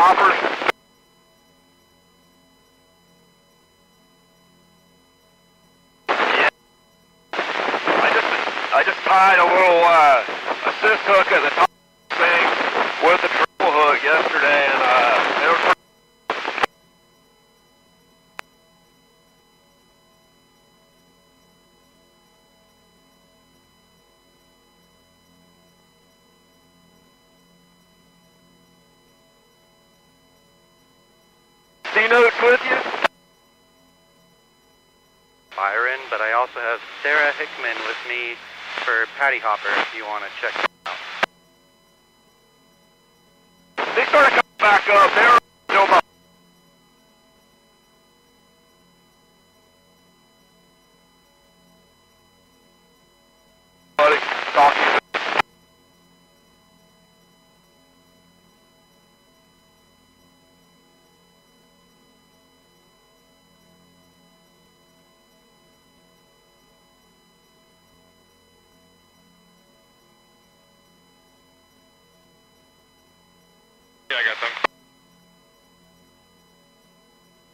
hoppers. With you? Byron, but I also have Sarah Hickman with me for Patty Hopper if you want to check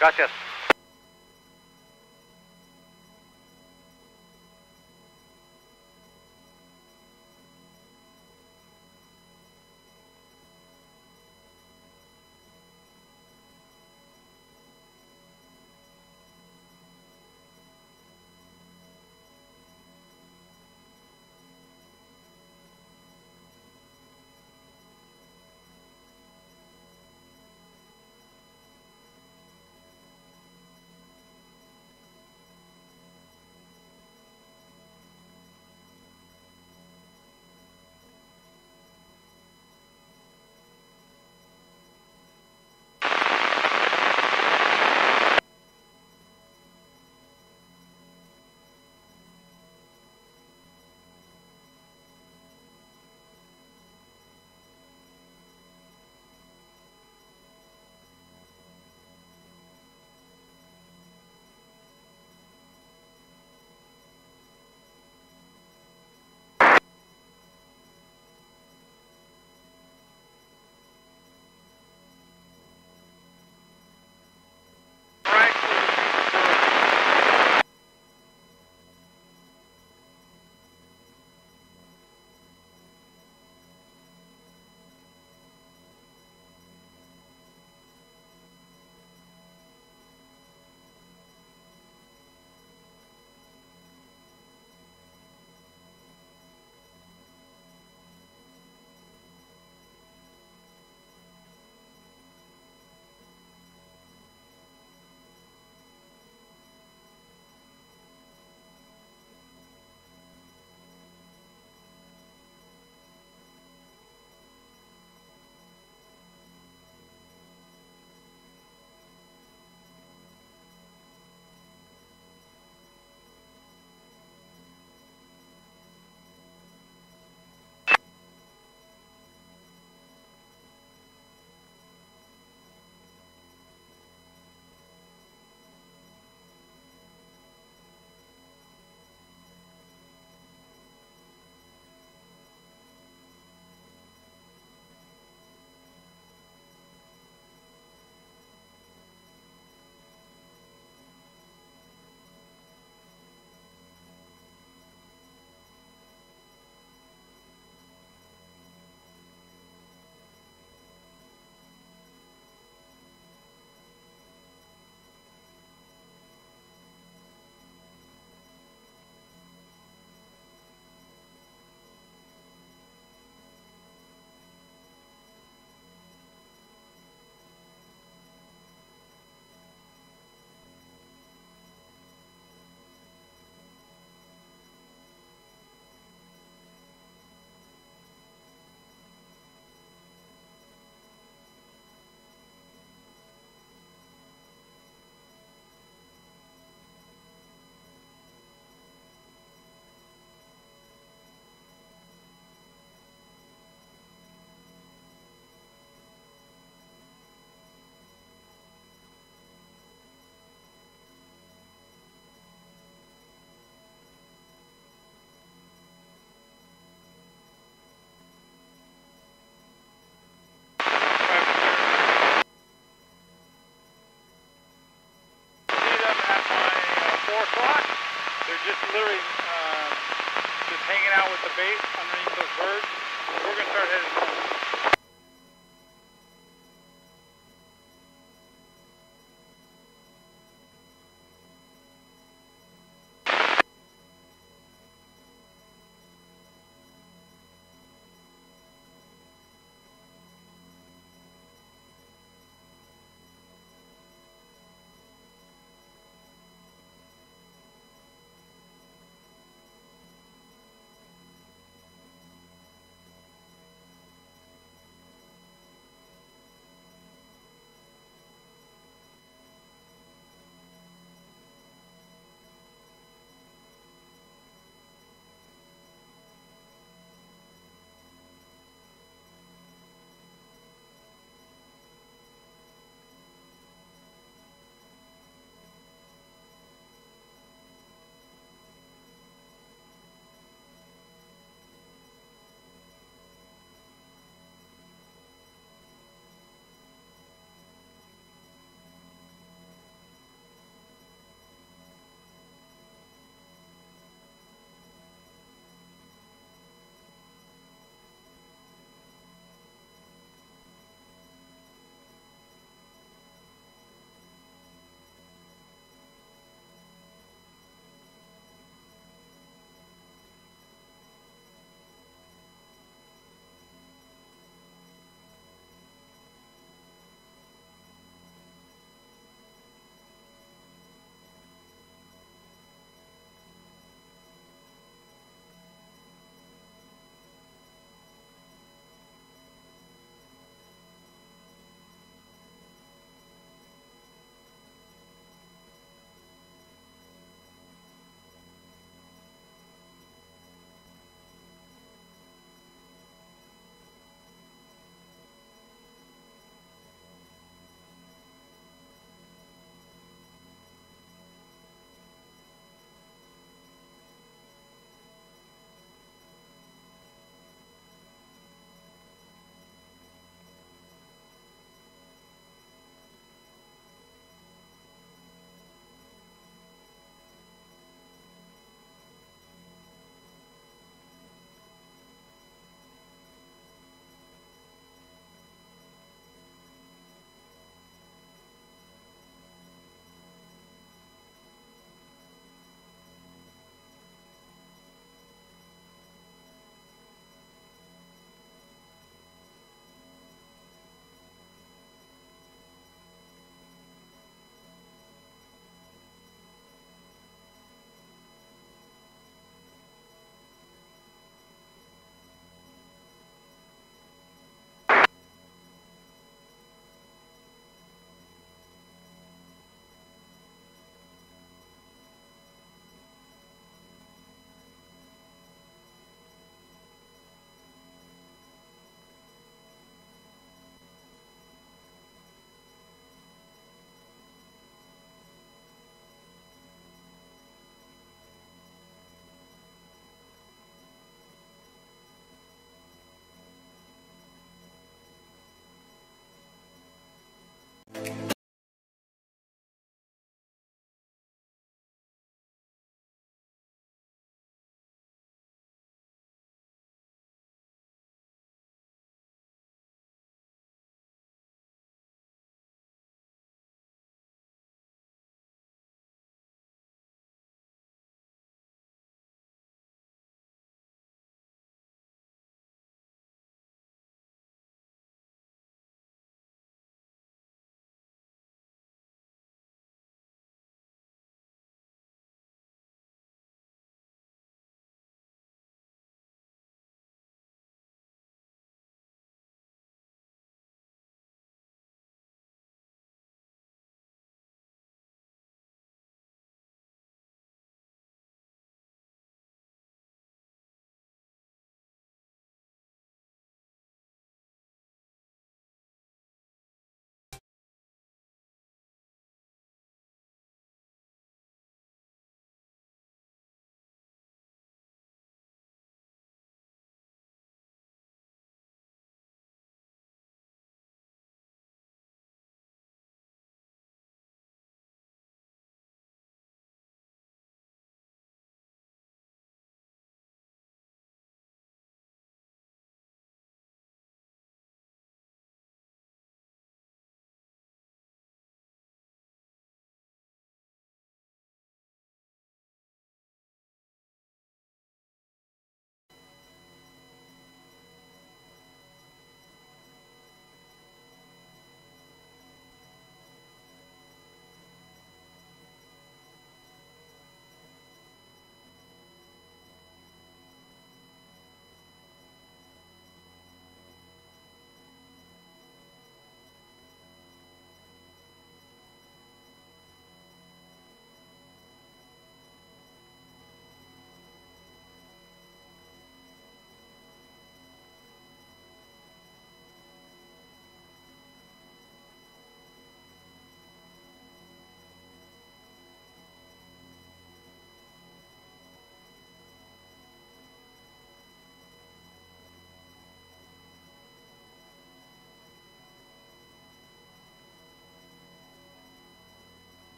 Gracias.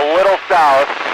A little south.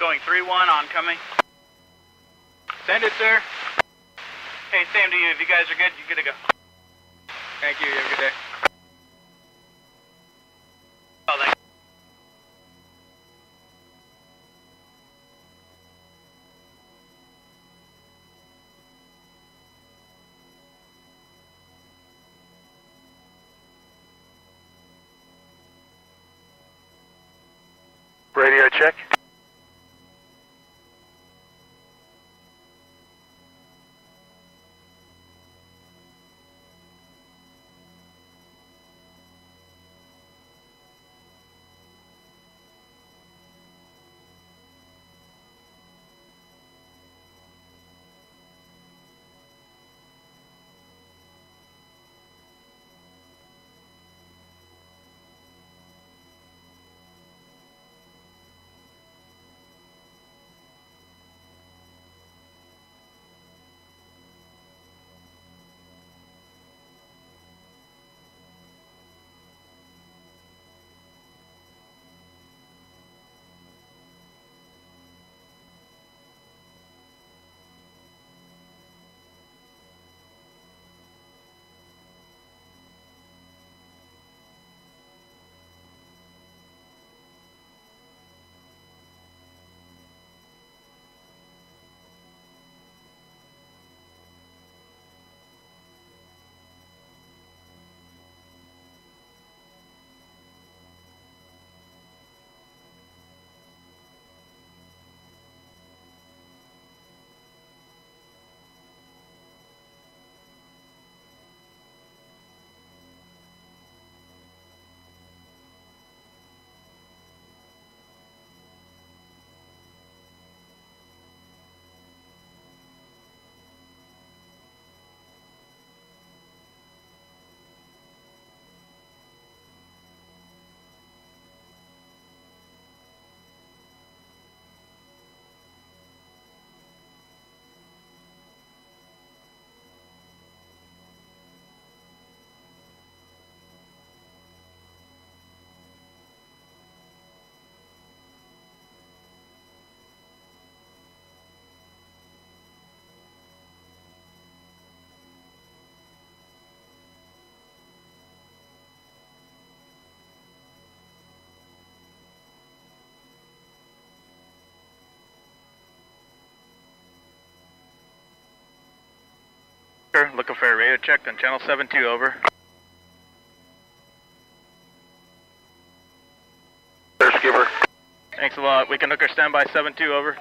Going 3-1, oncoming. Send it, sir. Hey, same to you. If you guys are good, you're good to go. Thank you. You have a good day. Oh, Radio check. Sir, looking for a radio check on channel 72, over. Thanks a lot. We can hook our standby 72, over.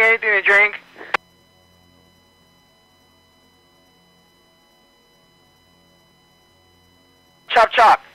Anything to drink? Chop chop.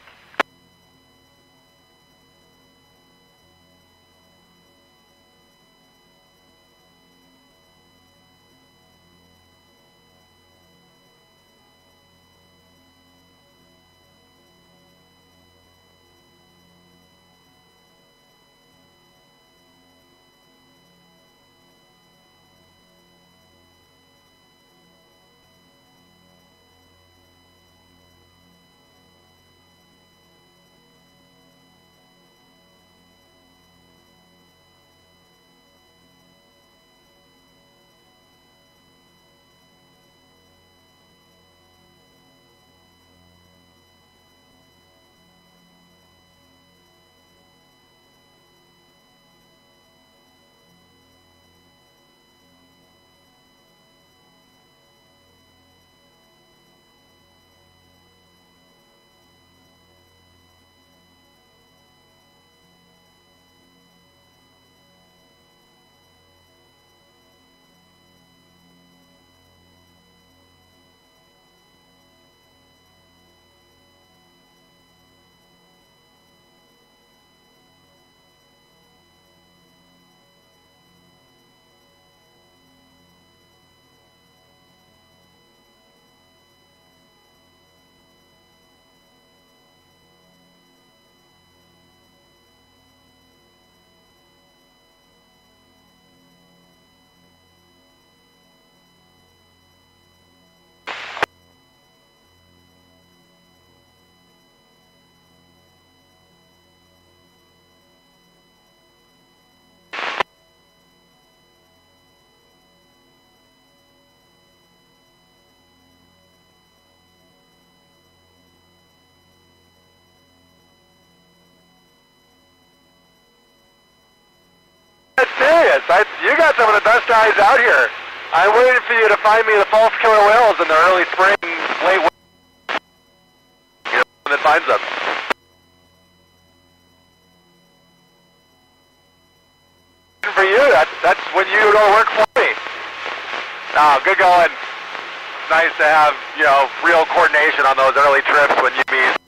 Serious. I, you got some of the best eyes out here. I'm waiting for you to find me the false killer whales in the early spring, late winter. You know, when it finds them. For you, that's that's when you go work for me. Oh, good going. It's nice to have you know real coordination on those early trips when you meet.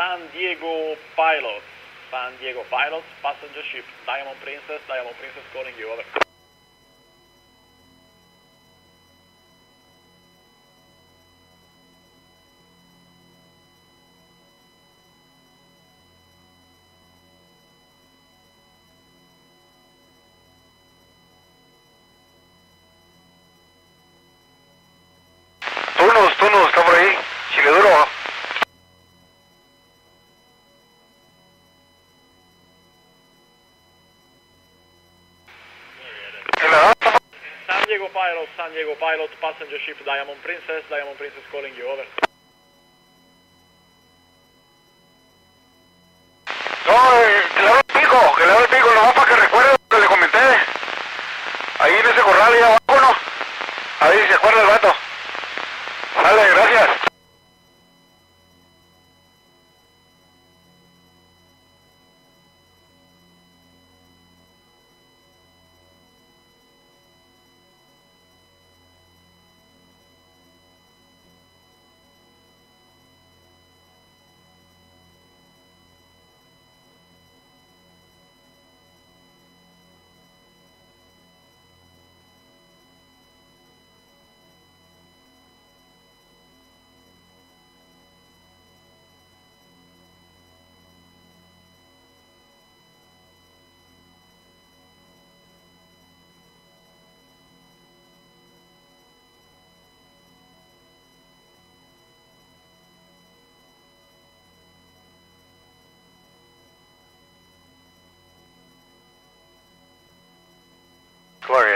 San Diego Pilots. San Diego Pilots, passenger ship Diamond Princess, Diamond Princess calling you, over. Diego Pilot, passenger ship Diamond Princess, Diamond Princess calling you, over.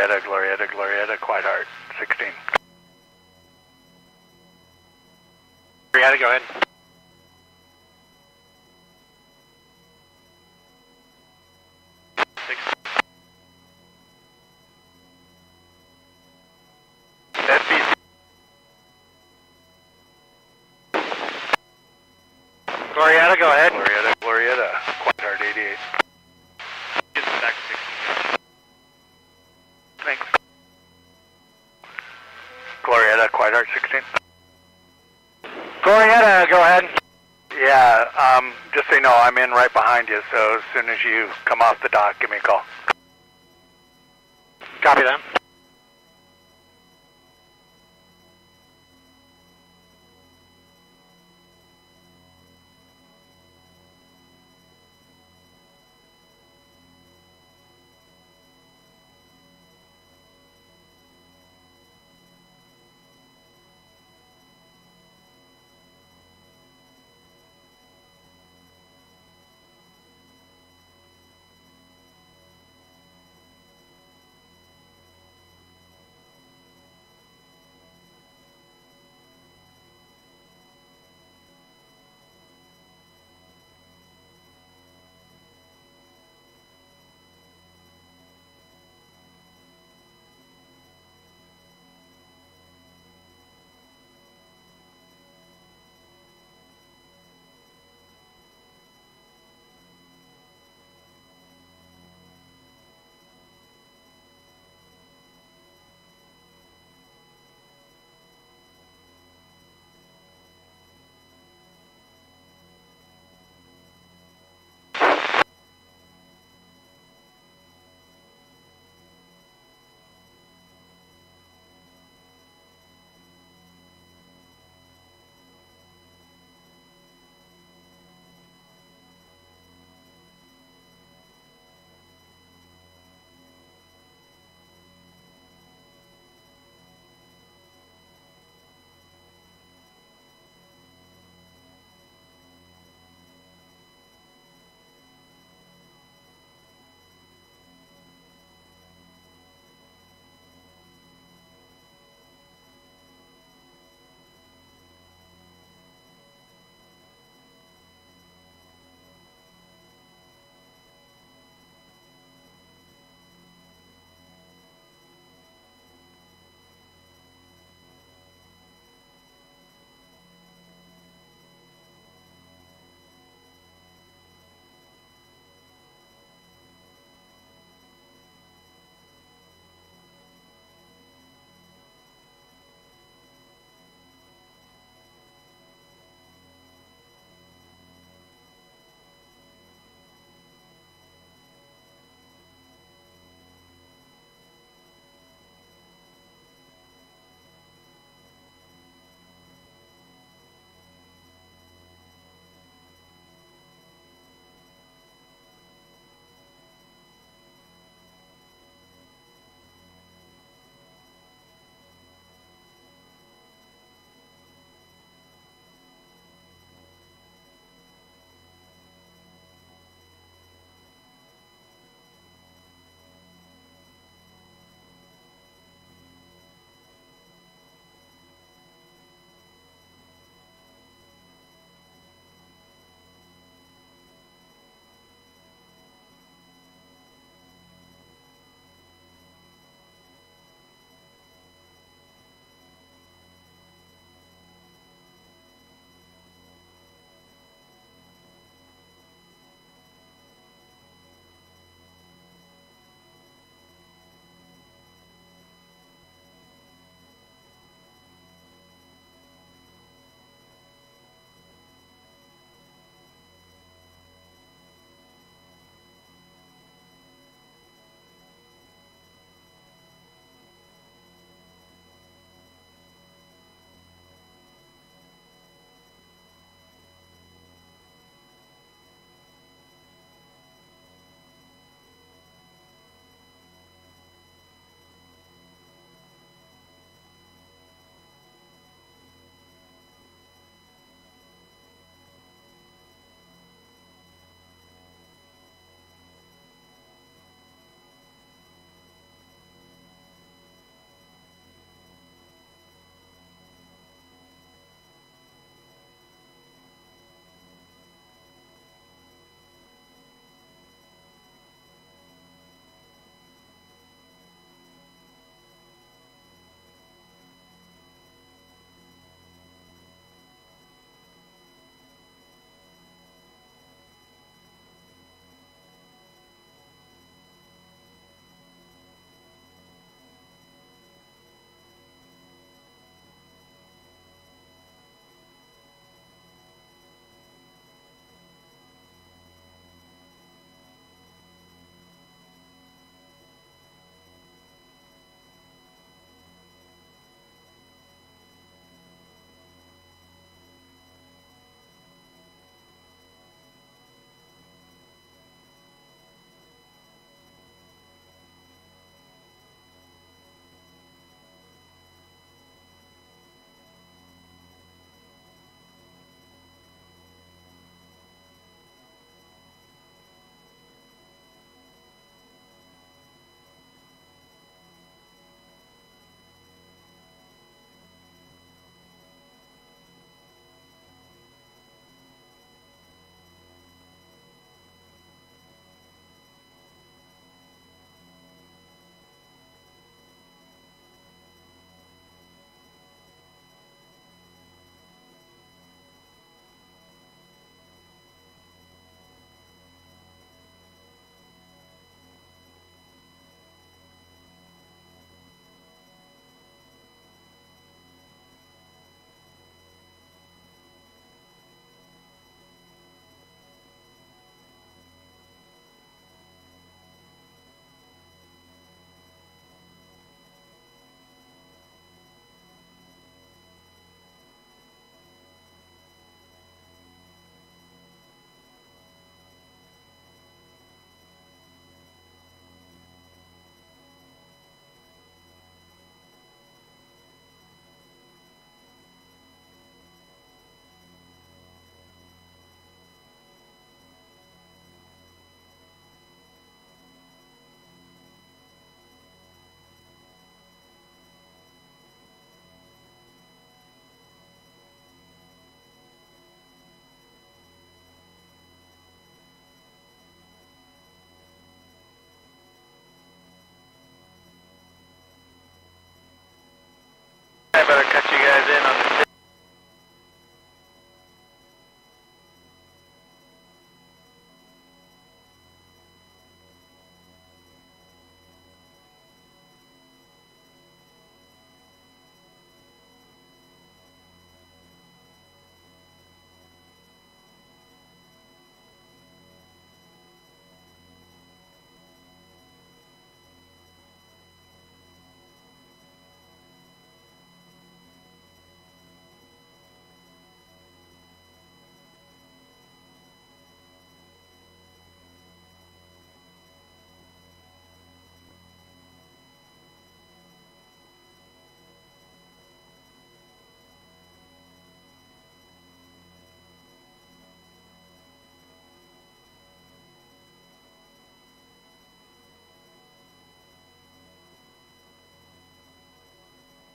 Glorietta, Glorietta, Glorietta, Quiet Heart, 16. Glorietta, go ahead. SBC. Glorietta, go ahead. Glorietta, you know, I'm in right behind you, so as soon as you come off the dock, give me a call. Copy that.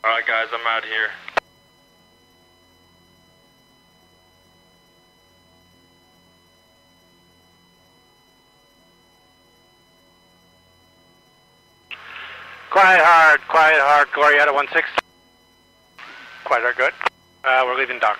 Alright, guys, I'm out here. Quiet hard, quiet hard, Glorietta 16. Quiet hard, good. Uh, we're leaving dock.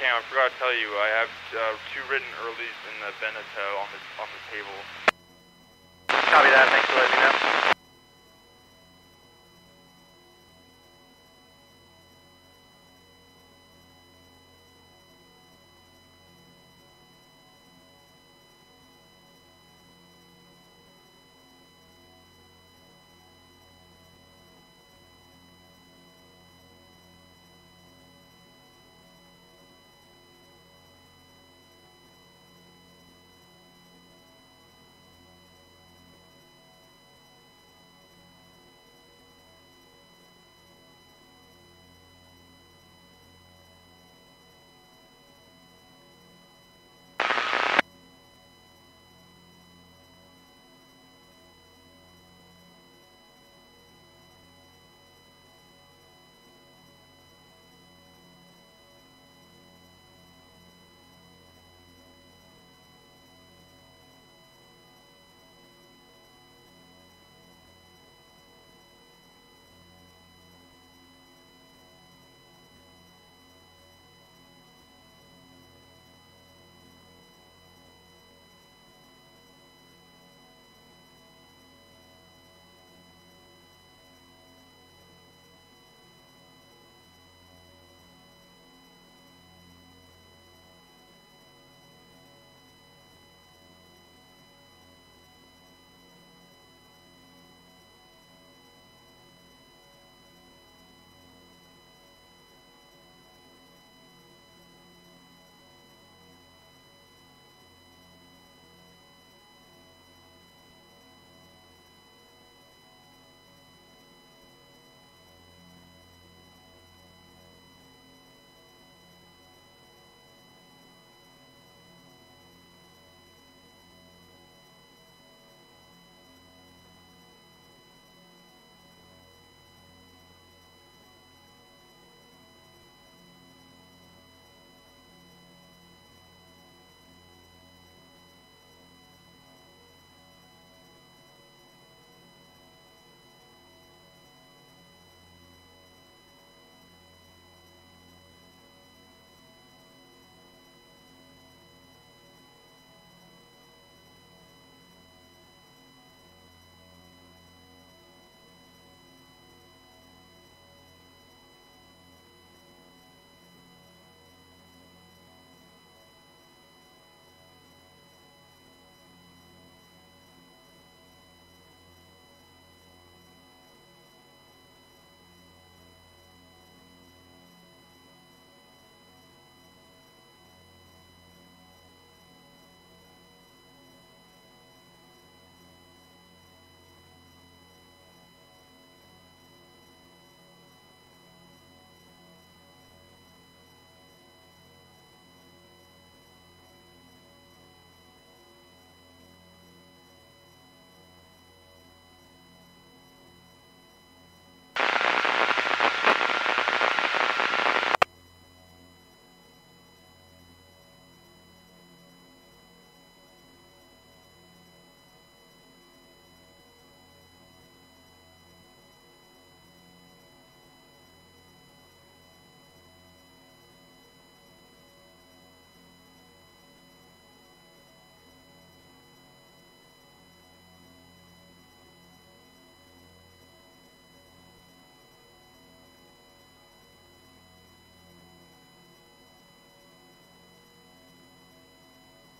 Cam, I forgot to tell you, I have uh, two written earlies in the Veneto on the on the table. Copy that, thanks for letting me know.